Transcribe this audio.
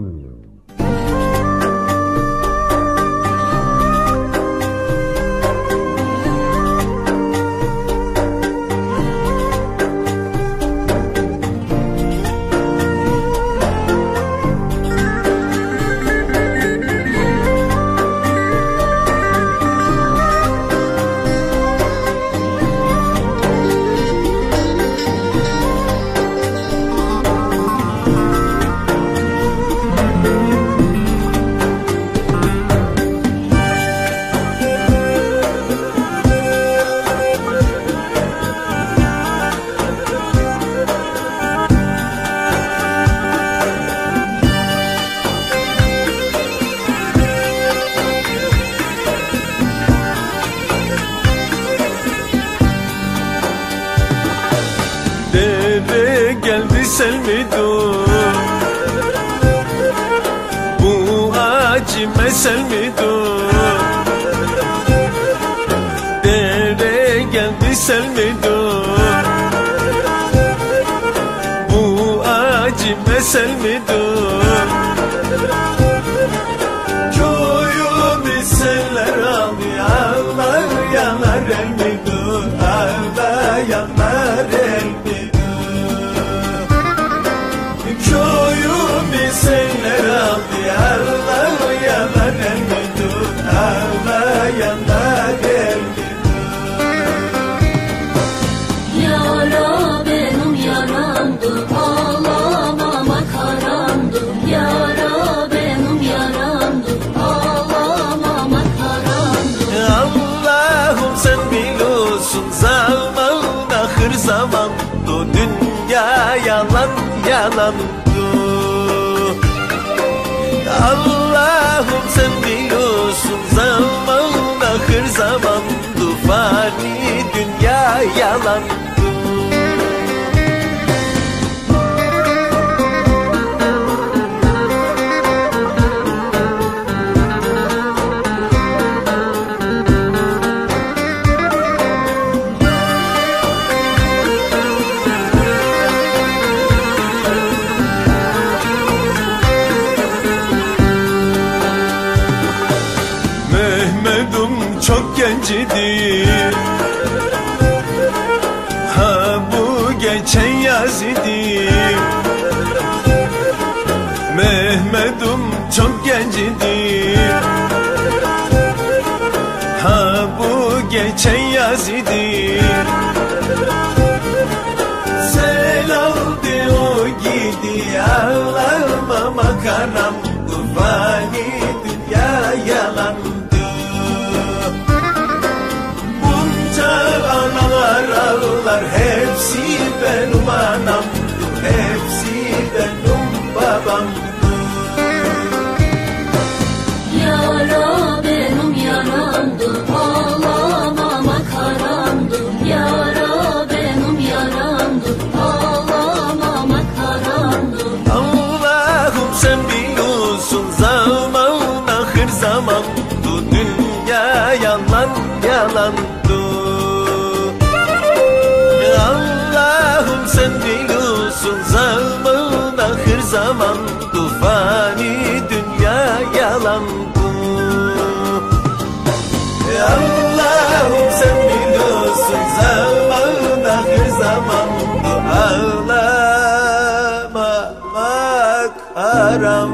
Dere geldi selmidu Bu acı mesel midu Dere geldi selmidu Bu acı mesel midu Köyü miseller al yanar yanar Ağla yanar el Bu dünya yalan yalandı. Allah'ım sen biliyorsun zaman ahır zaman Bu fani dünya yalandı idi Ha bu geçen yaz idi Mehmet'im çok genç idi Ha bu geçen yaz yalandı. Allah'ım sen biliyorsun zaman ahır zaman Bu fani dünya yalandı. Allah'ım sen biliyorsun zaman ahır zaman ağlamamak haram